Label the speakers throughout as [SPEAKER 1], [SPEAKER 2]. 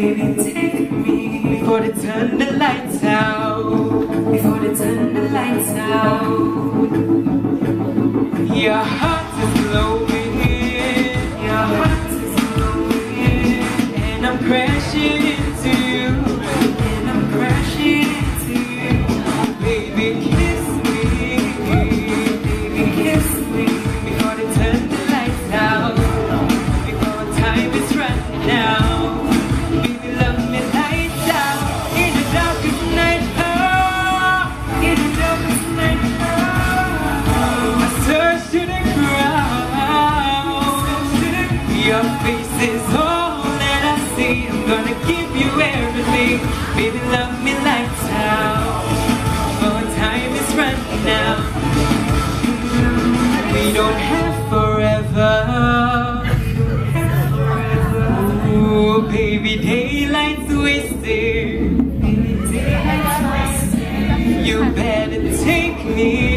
[SPEAKER 1] baby, take me Before they turn the lights out, before they turn the lights out. Your heart is glowing, your heart is glowing And I'm crashing the ground Your face is all that I see. I'm gonna give you everything. Baby, love me lights out For time is running out We don't have forever. Ooh, baby, daylight's wasted. You better take me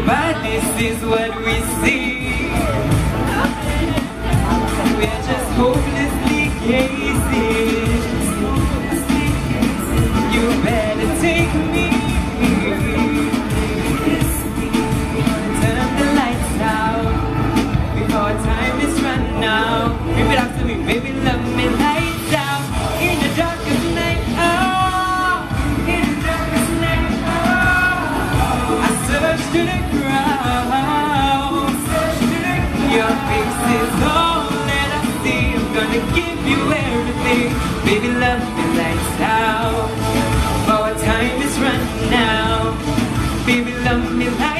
[SPEAKER 1] Nobody is what we see. We're just hopelessly gazing You better take me. Turn the lights out Before time is running out. Repeat after me, Baby, love me lights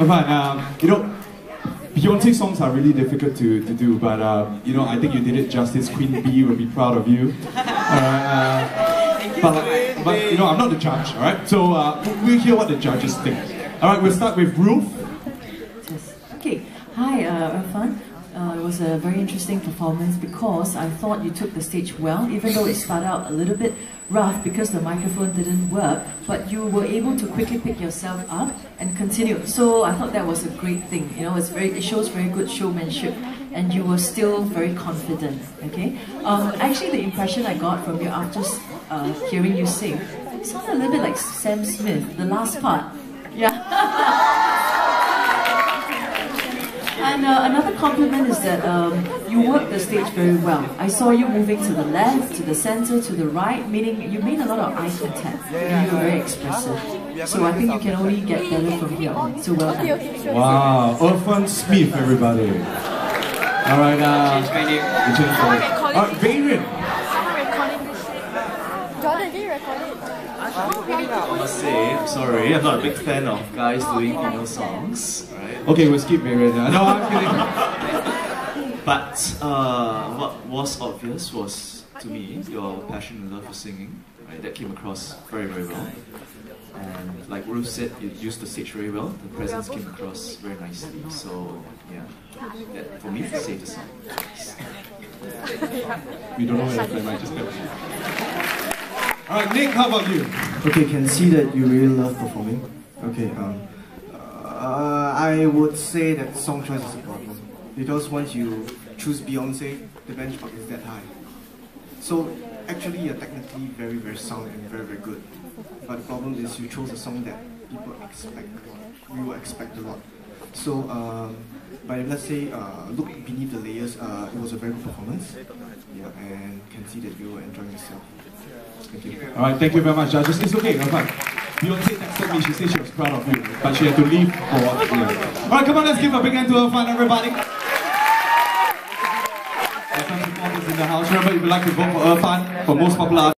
[SPEAKER 2] Irfan? Irfan, um, you know, Beyonce songs are really difficult to, to do, but uh, you know, I think you did it justice. Queen Bee will be proud of you. Alright, uh, but, but you know, I'm not the judge, alright? So uh, we'll hear what the judges think. Alright, we'll start with Ruth.
[SPEAKER 3] Okay, hi uh, Irfan. Uh, it was a very interesting performance because I thought you took the stage well, even though it started out a little bit rough because the microphone didn't work, but you were able to quickly pick yourself up and continue. So I thought that was a great thing. You know, it's very, it shows very good showmanship, and you were still very confident. Okay. Um, actually, the impression I got from you after uh, hearing you sing, sounded a little bit like Sam Smith. The last part, yeah. And uh, another compliment is that um, you work the stage very well. I saw you moving to the left, to the center, to the right, meaning you made a lot of eye contact. And you were very expressive. So I think you can only get better from here on. So well done.
[SPEAKER 2] Wow, Irfan Smith, everybody. Alright, uh,
[SPEAKER 1] Change my name.
[SPEAKER 2] you changed my. Alright, Varian.
[SPEAKER 4] Jordan, can you record it? I must say, I'm sorry, I'm not a big fan of guys doing female songs, right?
[SPEAKER 2] Okay, we'll skip Marian. No, I'm kidding.
[SPEAKER 4] But uh, what was obvious was, to me, your passion and love for singing, right? That came across very, very well. And like Ruth said, you used the stage very well. The presence came across very nicely. So yeah, that, for me, safe to sing.
[SPEAKER 2] We don't know whether I might just get Alright, Nick, how about you?
[SPEAKER 5] Okay, can see that you really love performing. Okay, um, uh, I would say that song choice is a problem because once you choose Beyonce, the benchmark is that high. So actually, you're technically very, very sound and very, very good. But the problem is you chose a song that people expect. We will expect a lot. So, um, but let's say uh, look beneath the layers. Uh, it was a very good performance. Yeah, and can see that you were enjoying yourself. You.
[SPEAKER 2] Alright, thank you very much, uh, judges. It's okay, no fun. Beyonce texted me, she said she was proud of you, but she had to leave for. Yeah. Alright, come on, let's give a big hand to Irfan, everybody. There's some supporters in the house. Remember, if you'd like to vote for Irfan for most popular